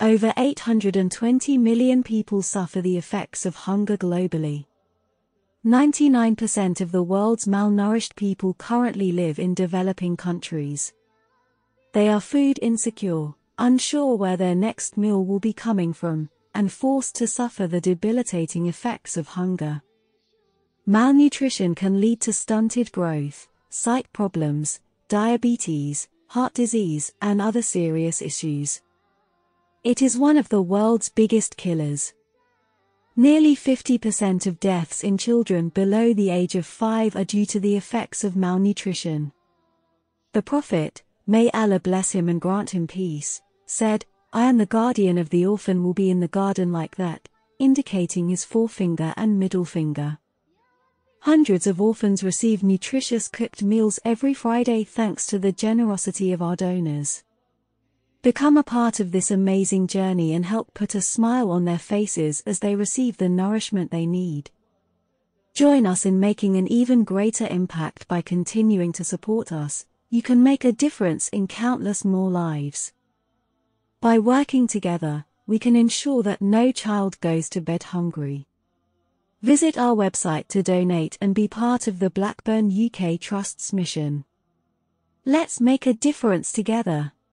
Over 820 million people suffer the effects of hunger globally. 99% of the world's malnourished people currently live in developing countries. They are food insecure, unsure where their next meal will be coming from, and forced to suffer the debilitating effects of hunger. Malnutrition can lead to stunted growth, sight problems, diabetes, heart disease, and other serious issues. It is one of the world's biggest killers. Nearly 50% of deaths in children below the age of 5 are due to the effects of malnutrition. The Prophet, may Allah bless him and grant him peace, said, I am the guardian of the orphan will be in the garden like that, indicating his forefinger and middle finger. Hundreds of orphans receive nutritious cooked meals every Friday thanks to the generosity of our donors. Become a part of this amazing journey and help put a smile on their faces as they receive the nourishment they need. Join us in making an even greater impact by continuing to support us. You can make a difference in countless more lives. By working together, we can ensure that no child goes to bed hungry. Visit our website to donate and be part of the Blackburn UK Trust's mission. Let's make a difference together.